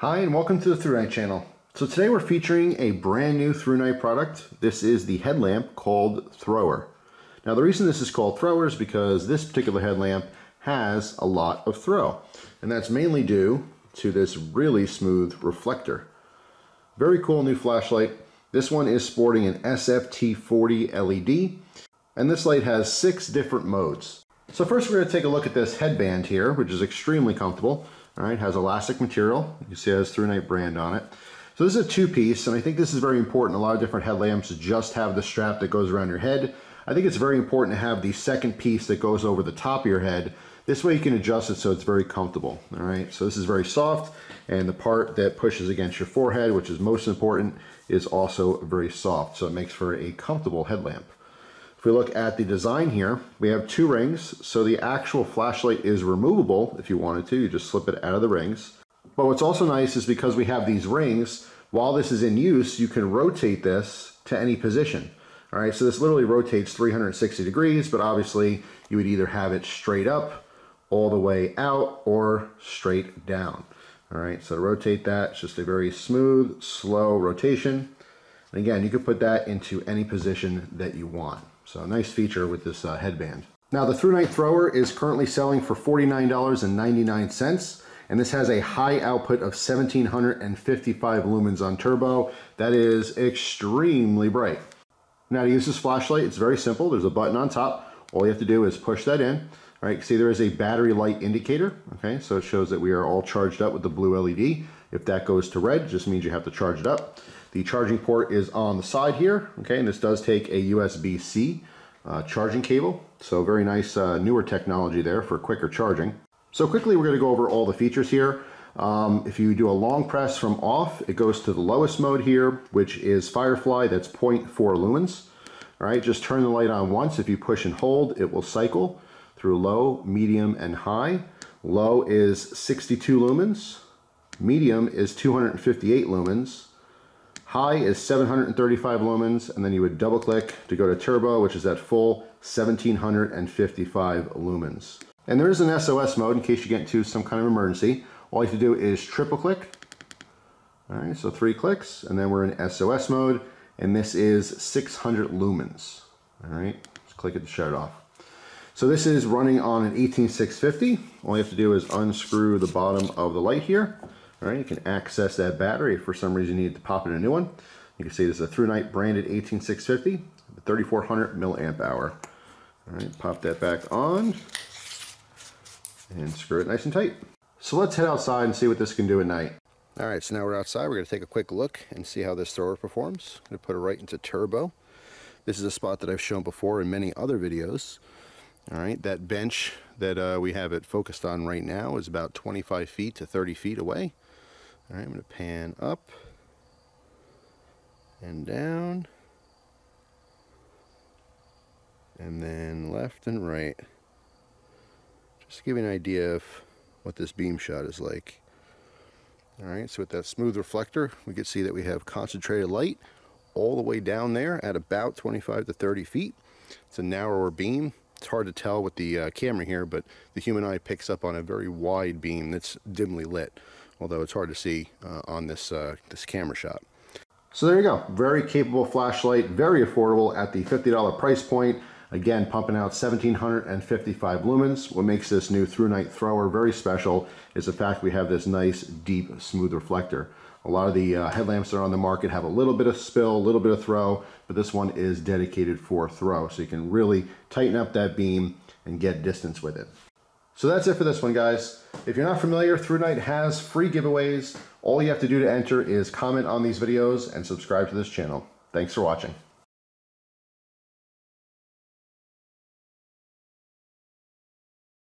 Hi and welcome to the ThruNite channel. So today we're featuring a brand new ThruNite product. This is the headlamp called Thrower. Now the reason this is called Thrower is because this particular headlamp has a lot of throw. And that's mainly due to this really smooth reflector. Very cool new flashlight. This one is sporting an SFT40 LED. And this light has six different modes. So first we're going to take a look at this headband here, which is extremely comfortable. All right, has elastic material. You see it has ThruNite brand on it. So this is a two-piece, and I think this is very important. A lot of different headlamps just have the strap that goes around your head. I think it's very important to have the second piece that goes over the top of your head. This way you can adjust it so it's very comfortable. All right, so this is very soft, and the part that pushes against your forehead, which is most important, is also very soft. So it makes for a comfortable headlamp. If we look at the design here, we have two rings. So the actual flashlight is removable if you wanted to. You just slip it out of the rings. But what's also nice is because we have these rings, while this is in use, you can rotate this to any position. All right, so this literally rotates 360 degrees, but obviously you would either have it straight up, all the way out, or straight down. All right, so rotate that, it's just a very smooth, slow rotation. And again, you could put that into any position that you want. So nice feature with this uh, headband. Now the ThruNite Thrower is currently selling for $49.99 and this has a high output of 1755 lumens on turbo. That is extremely bright. Now to use this flashlight, it's very simple. There's a button on top. All you have to do is push that in. All right, see there is a battery light indicator. Okay, so it shows that we are all charged up with the blue LED. If that goes to red, just means you have to charge it up. The charging port is on the side here, okay, and this does take a USB-C uh, charging cable. So very nice uh, newer technology there for quicker charging. So quickly we're gonna go over all the features here. Um, if you do a long press from off, it goes to the lowest mode here, which is Firefly, that's 0.4 lumens. All right, just turn the light on once. If you push and hold, it will cycle through low, medium, and high. Low is 62 lumens. Medium is 258 lumens. High is 735 lumens, and then you would double click to go to turbo, which is at full 1755 lumens. And there is an SOS mode in case you get into some kind of emergency. All you have to do is triple click. All right, so three clicks, and then we're in SOS mode, and this is 600 lumens. All right, just click it to shut it off. So this is running on an 18650. All you have to do is unscrew the bottom of the light here. All right, you can access that battery if for some reason you need to pop in a new one. You can see this is a ThruNite branded 18650, 3400 milliamp hour. All right, pop that back on and screw it nice and tight. So let's head outside and see what this can do at night. All right, so now we're outside. We're gonna take a quick look and see how this thrower performs. I'm gonna put it right into turbo. This is a spot that I've shown before in many other videos. All right, that bench that uh, we have it focused on right now is about 25 feet to 30 feet away. All right, I'm going to pan up and down and then left and right. Just to give you an idea of what this beam shot is like. Alright, so with that smooth reflector, we can see that we have concentrated light all the way down there at about 25 to 30 feet. It's a narrower beam. It's hard to tell with the uh, camera here, but the human eye picks up on a very wide beam that's dimly lit although it's hard to see uh, on this, uh, this camera shot. So there you go, very capable flashlight, very affordable at the $50 price point. Again, pumping out 1755 lumens. What makes this new ThruNite thrower very special is the fact we have this nice, deep, smooth reflector. A lot of the uh, headlamps that are on the market have a little bit of spill, a little bit of throw, but this one is dedicated for throw. So you can really tighten up that beam and get distance with it. So that's it for this one, guys. If you're not familiar, ThruNite has free giveaways. All you have to do to enter is comment on these videos and subscribe to this channel. Thanks for watching.